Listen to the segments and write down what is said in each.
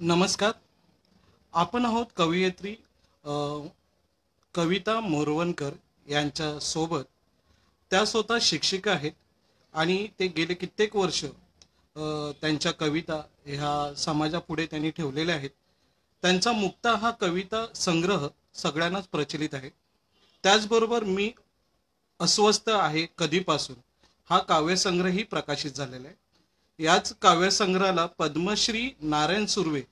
नमस्कार. आपण आहोत कवयित्री कविता मोरवणकर यांच्या सोबत. त्या स्वतः शिक्षिका आहेत आणि ते गेले कित्येक वर्ष त्यांच्या कविता ह्या समाजापुढे त्यांनी ठेवलेल्या आहेत. त्यांचा मुक्ता हा कविता संग्रह सगळ्यांनाच प्रचलित आहे. त्याचबरोबर मी अस्वस्थ आहे कधीपासून. हा काव्यसंग्रहही प्रकाशित झालेला आहे. याच काव्यसंग्रहाला पद्मश्री नारायण सुर्वे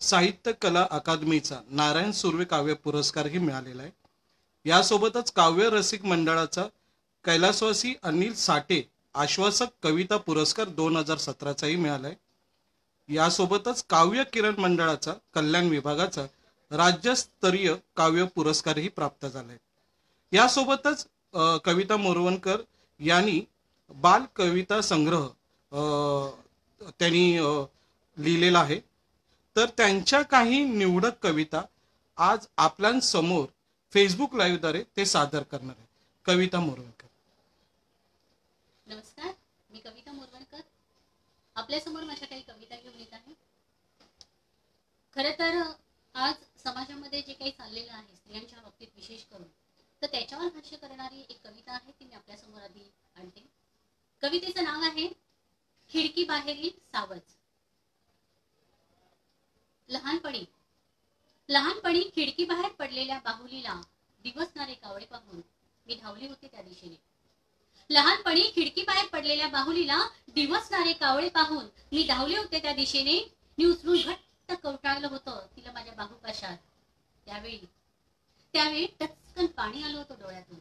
साहित्य कला अकादमीचा नारायण सुर्वे काव्य पुरस्कारही मिळालेला आहे. यासोबतच काव्य रसिक मंडळाचा कैलासवासी अनिल साठे आश्वासक कविता पुरस्कार दोन हजार सतराचाही मिळालाय यासोबतच काव्य किरण मंडळाचा कल्याण विभागाचा राज्यस्तरीय काव्य पुरस्कारही प्राप्त झालाय. यासोबतच कविता मोरवणकर यांनी बाल कविता संग्रह त्यांनी लिहिलेलं आहे. तर त्यांच्या काही निवडक कविता आज आपल्यासमोर फेसबुक लाईव्हद्वारे ते सादर करणार आहे कविता मोरवणकर. नमस्कार. मी कविता मोरवणकर. आपल्यासमोर माझ्या काही कविता घेऊन येत आहे. खर तर आज समाजामध्ये जे काही चाललेलं आहे स्त्रियांच्या बाबतीत विशेष करून तर त्याच्यावर भाष्य करणारी एक कविता आहे ती मी आपल्यासमोर आधी आणते. कवितेचं नाव आहे खिडकी बाहेरील सावज. लहानपणी लहानपणी खिडकी बाहेर पडलेल्या बाहुलीला दिवसणारे कावळे पाहून मी धावली होते त्या दिशेने. लहानपणी खिडकी बाहेर पडलेल्या बाहुलीला दिवसणारे कावळे पाहून मी धावले होते त्या दिशेने. मी उचलून घट्ट कवटाळलं होतं तिला माझ्या बाहुपाशात त्यावेळी त्यावेळी टचकन पाणी आलं होतं डोळ्यातून.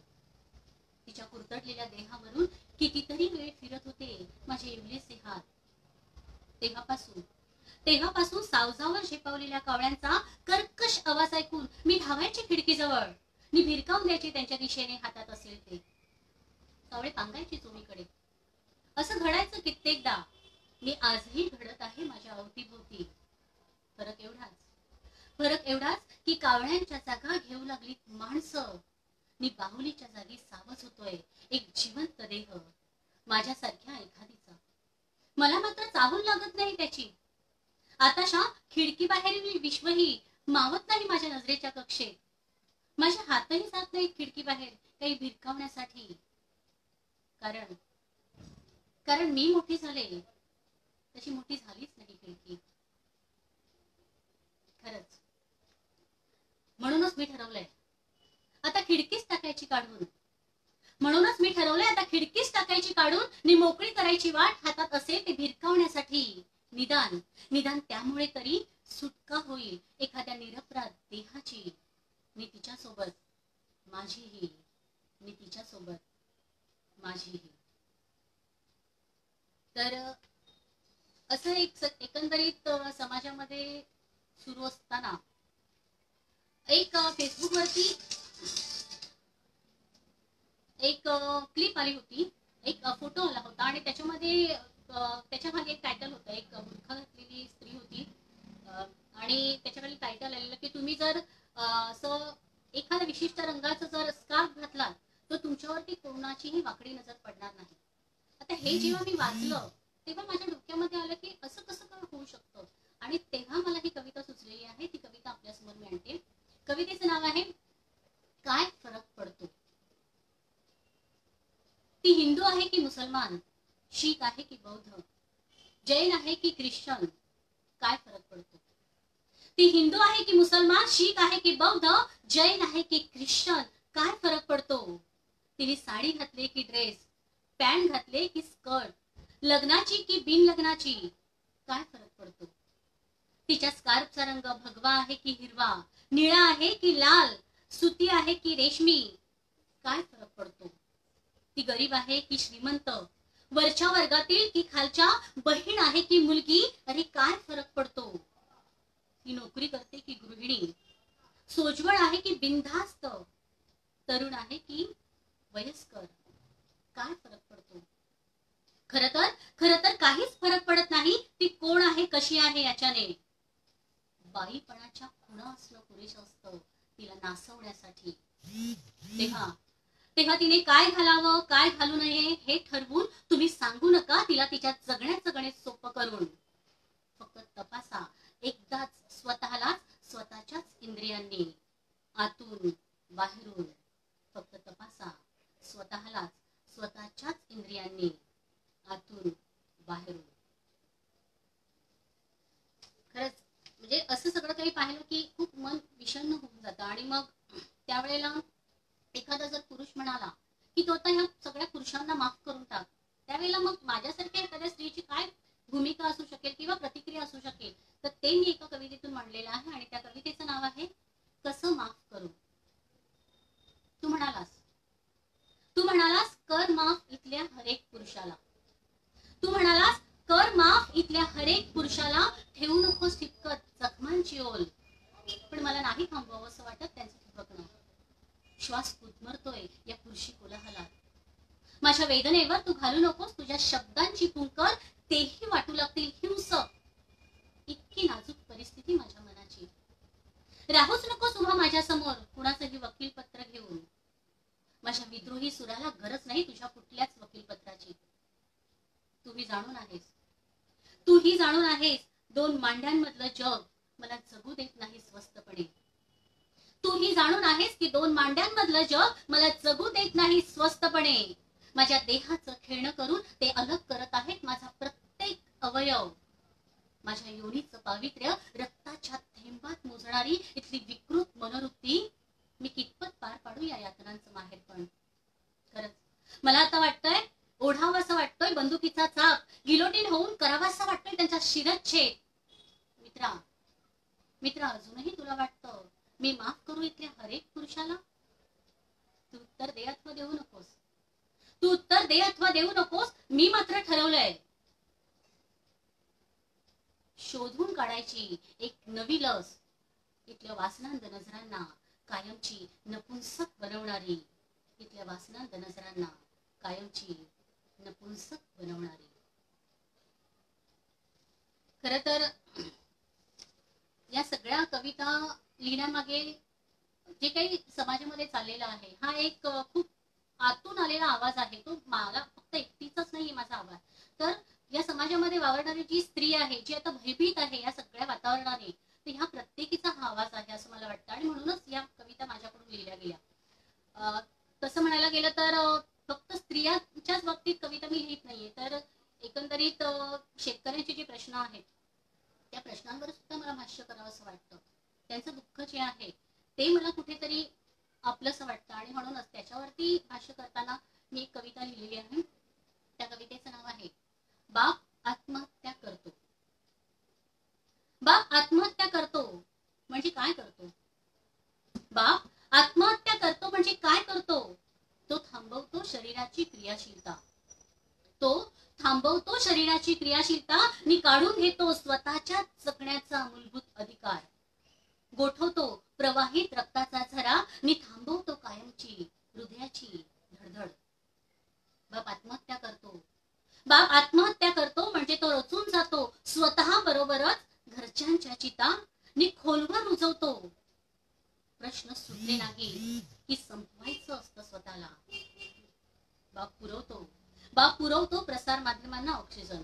तिच्या कुरतडलेल्या देहावरून कितीतरी वेळ फिरत होते माझे इवलेसे हात. तेव्हापासून तेव्हापासून सावजावर झेपावलेल्या कावळ्यांचा कर्कश आवाज ऐकून मी धावायची खिडकीजवळ मी भिरकावून द्यायचे त्यांच्या दिशेने हातात असेल ते कावळे पांगायचे चोळीकडे असं घडायचं कित्येकदा. मी आजही घडत आहे माझ्या अवतीभोवती. फरक एवढाच. फरक एवढाच की कावळ्यांच्या जागा घेऊ लागली माणसं. मी बाहुलीच्या जागी सावध होतोय. एक जिवंत देह. माझ्यासारख्या एखादीचा. मला मात्र चाहूल लागत नाही त्याची. आताशा खिडकी बाहेरील विश्वही मावत नाही माझ्या नजरेच्या कक्षेत माझ्या हातही जात नाही खिडकी बाहेर काही भिरकावण्यासाठी. कारण कारण मी मोठी झाले. तशी मोठी झालीच नाही खिडकी. खरंच. म्हणूनच मी ठरवलंय आता खिडकीच टाकायची काढून. म्हणूनच मी ठरवलंय आता खिडकीच टाकायची काढून नि मोकळी करायची वाट हातात असेल ते भिरकावण्यासाठी. निदान निदान त्यामुळे तरी सुटका होईल एखाद्या निरपराध देहाची. मी तिच्या सोबत माझीही मी तिच्या सोबत माझीही. तर असं एक एकंदरीत असं एखाद्या विशिष्ट रंगाचा जर स्कार्फ घातला तर तुमच्यावरती कोणाचीही वाकडी नजर पडणार नाही. आता हे जेव्हा मी वाचलं तेव्हा माझ्या डोक्यामध्ये आलं की असं कसं काय होऊ शकतं? आणि तेव्हा मला ही कविता सुचलेली आहे. ती कविता आपल्यासमोर मी आणते. कवितेचं नाव आहे काय फरक पडतो? ती हिंदू आहे की मुसलमान? शीख आहे की बौद्ध? जैन आहे की ख्रिश्चन काय फरक पडतो ती हिंदू आहे की मुसलमान शीख आहे की बौद्ध जैन आहे की ख्रिश्चन काय फरक पडतो? तिने साडी घातली की ड्रेस पॅन्ट घातले की स्कर्ट लग्नाची की बिन लग्नाची काय फरक पडतो? तिच्या स्कार्फचा रंग भगवा आहे की हिरवा निळा आहे की लाल सुती आहे की रेशमी काय फरक पडतो? ती गरीब आहे की श्रीमंत वरच्या वर्गातील की खालच्या बहीण आहे की मुलगी अरे काय फरक पडतो? ती नोकरी करते की गृहिणी. सोजवळ आहे की बिनधास्त. तरुण आहे की वयस्कर. काय फरक पडतो? खर तर खर तर काहीच फरक पडत नाही ती कोण आहे कशी आहे याच्याने. बाईपणाच्या खुणा असणं पुरेसं असतं तिला नासवण्यासाठी. तेव्हा तेव्हा तिने काय घालावं काय घालू नये हे ठरवून तुम्ही सांगू नका तिला तिच्या जगण्याचं गणित सोपं करून. फक्त तपासा एकदाच इंद्रियांनी आतून बाहेरून फक्त तपासा. स्वतःलाच स्वतःच्याच इंद्रियांनी आतून बाहेरून. खरंच म्हणजे असं सगळं काही पाहिलं की खूप मन विषन्न होऊन जातं आणि मग त्यावेळेला एखादा जर पुरुष म्हणाला की तो आता ह्या सगळ्या पुरुषांना माफ करून टाक. त्यावेळेला मग माझ्यासारख्या एखाद्या स्त्रीची काय भूमिका असू शकेल किंवा प्रतिक्रिया असू शकेल तर ते मी एका कवितेतून मांडलेलं आहे आणि त्या कवितेचं नाव आहे कसं माफ करू? तू म्हणालास. तू म्हणालास कर माफ इथल्या हरेक पुरुषाला. तू म्हणालास कर माफ इथल्या हरेक पुरुषाला ठेवू नकोस ठिपकत जखमांची ओल. पण मला नाही थांबवावं असं वाटत त्यांचं ठिपकणं श्वास कुदमरतोय या पुरुषी कोलाहलात. माझ्या वेदनेवर तू घालू नकोस तुझ्या शब्दांची पुंकर तेही वाटू लागतील हिंसक इतकी नाजूक परिस्थिती माझ्या मनाची. राहूच नकोस उभा माझ्यासमोर कुणाचंही वकील पत्र घेऊन. माझ्या विद्रोही सुराला गरज नाही तुझ्या कुठल्याच वकील पत्राची तुम्ही जाणून आहेस. तूही जाणून आहेस दोन मांड्यांमधलं जग मला जगू देत नाही स्वस्तपणे तूही जाणून आहेस की दोन मांड्यांमधलं जग मला जगू देत नाही स्वस्तपणे माझ्या देहाचं खेळणं करून ते अलग करत आहेत माझा प्रत्येक अवयव. माझ्या योनीचं पावित्र्य रक्ताच्या थेंबात मोजणारी इथली विकृत मनोवृत्ती मी कितपत पार पाडू या यातनांचं माहेर पण खरंच मला आता वाटतंय ओढावं असं वाटतोय बंदुकीचा चाप. गिलोटीन होऊन करावासा वाटतोय त्यांचा शिरच्छेद. मित्रा मित्रा अजूनही तुला वाटतं मी माफ करू इथल्या हरेक पुरुषाला? तू उत्तर दे अथवा देऊ नकोस. तू उत्तर दे अथवा देऊ नकोस मी मात्र ठरवलंय. काढायची एक नवी लस. इथल्या वासनांत नजरांना कायमची नपुंसक बनवणारी. इथल्या वासनांत नजरांना कायमची नपुंसक बनवणारी. खर तर या सगळ्या कविता लिहिण्यामागे जे काही समाजामध्ये चाललेलं आहे हा एक खूप आतून आलेला आवाज आहे. तो मला फक्त एकटीचाच नाही माझा आवाज. तर या समाजामध्ये वावरणारी जी स्त्री आहे जी आता भयभीत आहे या सगळ्या वातावरणाने तर ह्या प्रत्येकीचा हा आवाज आहे असं मला वाटतं. आणि म्हणूनच या कविता माझ्याकडून लिहिल्या गेल्या. तसं म्हणायला गेलं तर फक्त स्त्रियांच्याच बाबतीत कविता मी लिहित नाहीये तर एकंदरीत शेतकऱ्यांचे जे प्रश्न आहेत त्या प्रश्नांवर सुद्धा मला भाष्य करावं असं वाटतं. त्यांचं दुःख जे आहे ते मला कुठेतरी आपलंसं वाटतं. आणि म्हणूनच त्याच्यावरती भाष्य करताना मी एक कविता लिहिलेली आहे. त्या कवितेचं नाव आहे बाप आत्महत्या करतो. बाप आत्महत्या करतो म्हणजे काय करतो? बाप आत्महत्या करतो म्हणजे काय करतो? तो थांबवतो शरीराची क्रियाशीलता. तो थांबवतो शरीराची क्रियाशीलता आणि काढून घेतो स्वतःच्या जगण्याचा मूलभूत अधिकार. गोठवतो प्रवाहित रक्ताचा झरा आणि थांबवतो कायमची हृदयाची धडधड. बाप बाप आत्महत्या करतो म्हणजे तो रचून जातो स्वतः बरोबरच घरच्यांच्या चिता नि खोलवर रुजवतो. प्रश्न सुटले नाही की संपवायचं असतं स्वतःला. बाप पुरवतो. बाप पुरवतो प्रसार माध्यमांना ऑक्सिजन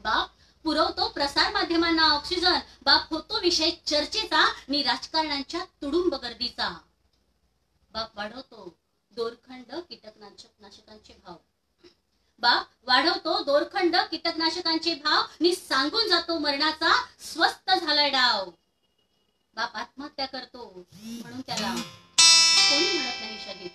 बाप पुरवतो प्रसार माध्यमांना ऑक्सिजन बाप होतो विषय चर्चेचा आणि राजकारणांच्या तुडुंब गर्दीचा बाप वाढवतो दोरखंड कीटकनाशक नाशकांचे भाव. बाप वाढवतो दोरखंड कीटकनाशकांचे भाव मी सांगून जातो मरणाचा स्वस्त झालाय डाव. बाप आत्महत्या करतो म्हणून त्याला कोणी म्हणत नाही शहीद.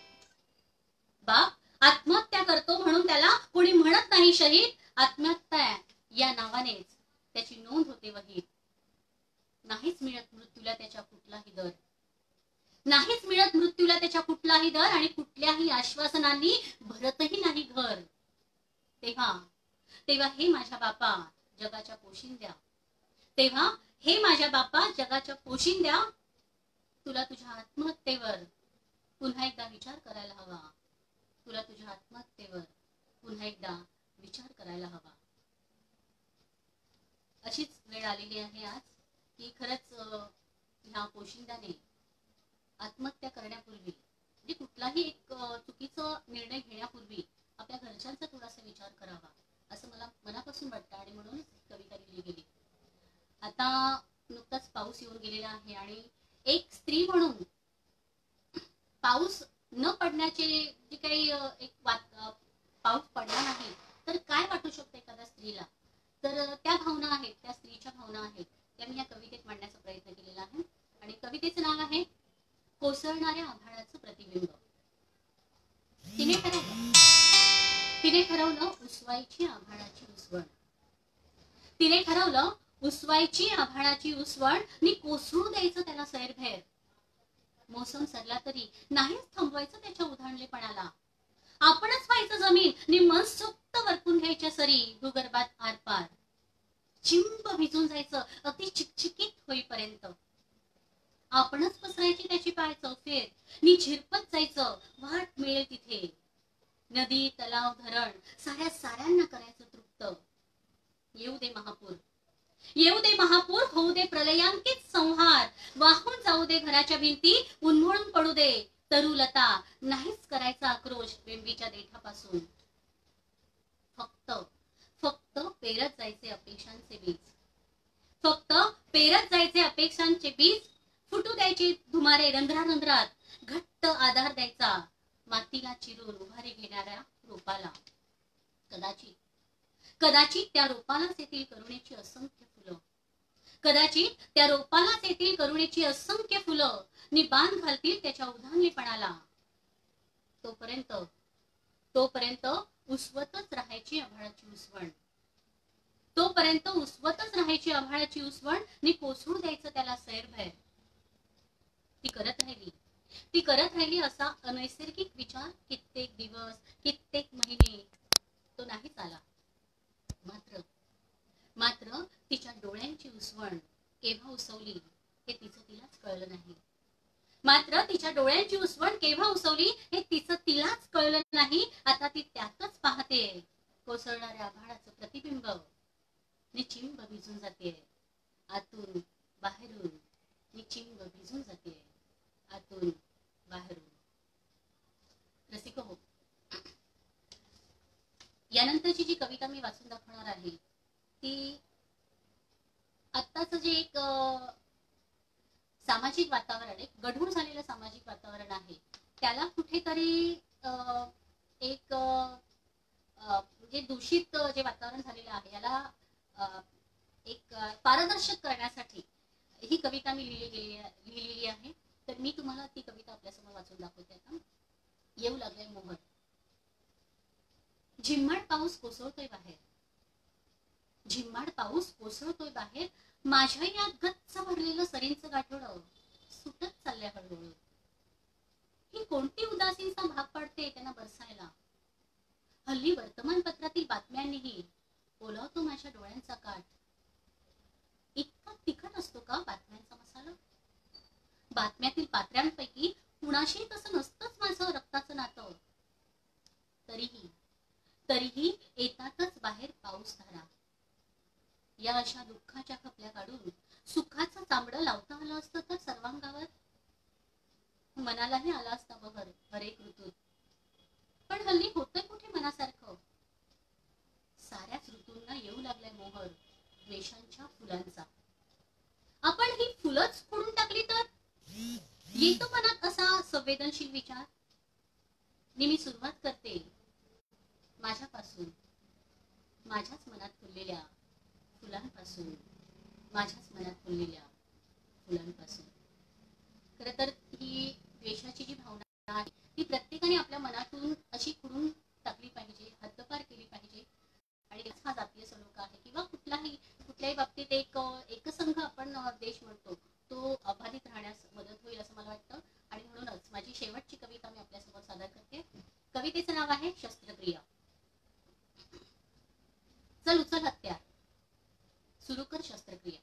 बाप आत्महत्या करतो म्हणून त्याला कोणी म्हणत नाही शहीद. आत्महत्या या नावानेच त्याची नोंद होते वहीत नाहीच मिळत मृत्यूला त्याच्या कुठलाही दर. नाहीच मिळत मृत्यूला त्याच्या कुठलाही दर आणि कुठल्याही आश्वासनांनी भरतही नाही घर. तेव्हा तेव्हा हे माझ्या बापा जगाच्या पोशिंद्या तेव्हा हे माझ्या बापा जगाच्या पोशिंद्या तुला तुझ्या आत्महत्येवर पुन्हा एकदा विचार करायला हवा. तुला तुझ्या आत्महत्येवर पुन्हा एकदा विचार करायला हवा. अशीच वेळ आलेली आहे आज की खरंच ह्या पोशिंद्याने आत्महत्या करण्यापूर्वी म्हणजे कुठलाही एक चुकीचा निर्णय घेण्यापूर्वी आपल्या घरच्यांचा थोडासा विचार करावा असं मला मनापासून वाटतं आणि म्हणूनच ही कविता लिहिली गेली. आता नुकताच पाऊस येऊन गेलेला आहे आणि एक स्त्री म्हणून पाऊस न पडण्याचे जे काही एक पाऊस पडला नाही तर काय वाटू शकतं एखाद्या स्त्रीला? तर त्या भावना आहेत त्या स्त्रीच्या भावना आहेत त्या मी या कवितेत मांडण्याचा प्रयत्न केलेला आहे. आणि कवितेचं नाव आहे कोसळणाऱ्या आभाळाचं प्रतिबिंब. तिने ठरवलं. तिने ठरवलं उसवायची आभाळाची उसवण. तिने ठरवलं उसवायची आभाळाची उसवण नि कोसळू द्यायचं त्याला सैरभैर. मोसम सरला तरी नाहीच थांबवायचं त्याच्या उधाणलेपणाला. आपणच व्हायचं जमीन नि मनसोक्त वरपून घ्यायच्या सरी भूगर्भात आरपार. चिंब भिजून जायचं अति चिकचिकीत होईपर्यंत. आपणच पसरायची त्याची पाय चौफेर. नि झिरपत जायचं वाट मिळेल तिथे. नदी तलाव धरण साऱ्या साऱ्यांना करायचं तृप्त. येऊ दे महापूर. येऊ दे महापूर होऊ दे प्रलयांकित संहार. वाहून जाऊ दे घराच्या भिंती उन्मळून पडू दे. तरुलता नाहीच करायचा आक्रोश बिंबीच्या देठापासून. फक्त फक्त पेरत जायचे अपेक्षांचे बीज. फक्त पेरत जायचे अपेक्षांचे बीज फुटू द्यायचे धुमारे रंध्रारंध्रात. घट्ट आधार द्यायचा. मातीला चिरून उभारी घेणाऱ्या रोपाला कदाचित कदाचित त्या रोपालाच येथील करुणेची असंख्य फुलं. कदाचित त्या रोपालाच येथील करुणेची असंख्य फुलं नि बांध घालतील त्याच्या उधानलीपणाला तोपर्यंत तोपर्यंत उसवतच राहायची आभाळाची उसवण. तोपर्यंत उसवतच राहायची आभाळाची उसवण नि कोसळू द्यायचं त्याला सैरभैर. ती करत राहिली. ती करत राहिली असा अनैसर्गिक विचार कित्येक दिवस कित्येक महिने तो नाहीच आला मात्र मात्र तिच्या डोळ्यांची उसवण केव्हा उसवली हे तिचं तिलाच कळलं नाही. मात्र तिच्या डोळ्यांची उसवण केव्हा उसवली हे तिचं तिलाच कळलं नाही. आता ती त्यातच पाहते कोसळणाऱ्या आभाळाचं प्रतिबिंब. निचिंब भिजून जाते. आतून बाहेरून निचिंब भिजून जाते. आतून बाहेरून. रसिक हो यानंतरची जी कविता मी वाचून दाखवणार आहे ती आत्ताच जे एक सामाजिक वातावरण एक गढूळ झालेलं सामाजिक वातावरण आहे त्याला कुठेतरी अं, एक म्हणजे दूषित जे वातावरण झालेलं आहे याला एक पारदर्शक करण्यासाठी ही कविता मी लिहिली गेली लिहिलेली आहे. तर मी तुम्हाला ती कविता आपल्यासमोर वाचून दाखवते आता. येऊ लागले मोहर. झिम्माड पाऊस कोसळतोय बाहेर. झिम्माड पाऊस कोसळतोय बाहेर. माझ्या यात गच्च भरलेलं सरींचं गाठोडं सुटत चाललंय हळूहळू. ही कोणती उदासीनता भाग पडते त्यांना बरसायला? हल्ली वर्तमानपत्रातील बातम्यांनीही ओलावतो माझ्या डोळ्यांचा काठ. इतका तिखट असतो का बातम्यांचा बातम्यातील पात्र्यांपैकी कुणाशी तसं नसतंच माझं रक्ताचं नातं. तरीही तरीही येतातच बाहेर पाऊस झाला. या अशा दुःखाच्या खपल्या काढून सुखाचं चांबडं लावता आलं असतं तर सर्वांगावर? मनालाही आला असता बघ हरेक ऋतूत पण हल्ली होतंय कुठे मनासारखं? साऱ्याच ऋतूंना येऊ लागलाय मोहर द्वेषांच्या फुलांचा आपण ही फुलंच फोडून टाकली तर येतो मनात असा संवेदनशील विचार नि मी सुरुवात करते. माझ्यापासून. माझ्याच मनात फुललेल्या फुलांपासून. माझ्याच मनात फुललेल्या फुलांपासून. खर तर ही द्वेषाची जी भावना आहे ती प्रत्येकाने आपल्या मनातून अशी खुडून टाकली पाहिजे हद्दपार केली पाहिजे. आणि हा जातीय सलोख आहे किंवा कुठलाही कुठल्याही बाबतीत एक एकसंघ आपण देश म्हणतो तो अबाधित राहण्यास मदत होईल असं मला वाटतं आणि म्हणूनच माझी शेवटची कविता मी आपल्यासमोर सादर करते कवितेचं नाव आहे शस्त्रक्रिया. चल उचल हत्यार. सुरू कर शस्त्रक्रिया.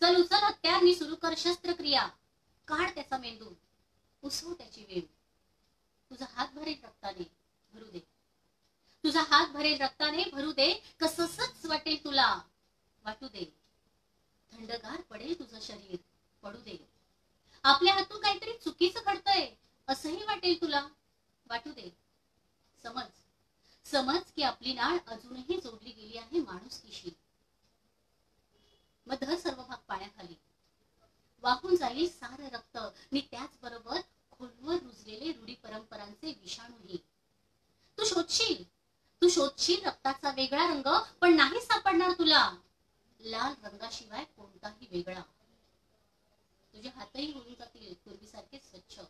चल उचल हत्यार मी सुरू कर शस्त्रक्रिया. काढ त्याचा मेंदू. उसव त्याची वेळ. तुझा हात भरेल रक्ताने भरू दे. तुझा हात भरेल रक्ताने भरू दे. कससच वाटेल तुला वाटू दे. थंडगार पडेल तुझं शरीर पडू दे. आपल्या हातून काहीतरी चुकीचं घडतंय असंही वाटेल तुला. वाटू दे. समज. समज की आपली नाळ अजूनही जोडली गेली आहे माणुसकीशी. मग धर सर्व भाग पाण्याखाली वाहून जाईल सार रक्त. मी त्याचबरोबर खोलवर रुजलेले रूढी परंपरांचे विषाणूही. तू शोधशील. तू शोधशील रक्ताचा वेगळा रंग पण नाही सापडणार तुला. लाल रंगाशिवाय कोणताही वेगळा. तुझे हातही होऊन जातील. पूर्वीसारखे स्वच्छ.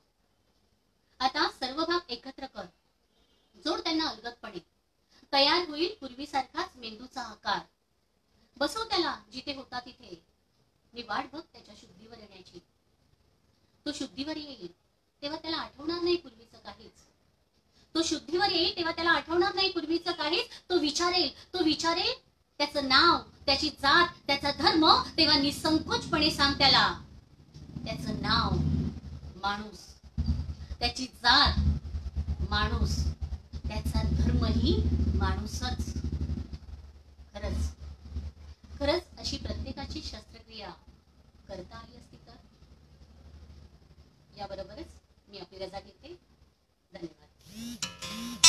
आता सर्व भाग एकत्र कर. जोड त्यांना अलगदपणे तयार होईल पूर्वीसारखाच मेंदूचा आकार. बसव त्याला जिथे होता तिथे. मी वाट बघ त्याच्या शुद्धीवर येण्याची. तो शुद्धीवर येईल तेव्हा त्याला आठवणार नाही पूर्वीचं काहीच. तो शुद्धीवर येईल तेव्हा त्याला आठवणार नाही पूर्वीचं काहीच. तो विचारेल तो विचारेल त्याचं नाव त्याची जात त्याचा धर्म तेव्हा निसंकोचपणे सांग त्याला. त्याचं नाव माणूस. त्याची जात माणूस त्याचा धर्मही माणूसच. खरंच. खरंच अशी प्रत्येकाची शस्त्रक्रिया करता आली असती तर? याबरोबरच मी आपली रजा घेते. धन्यवाद.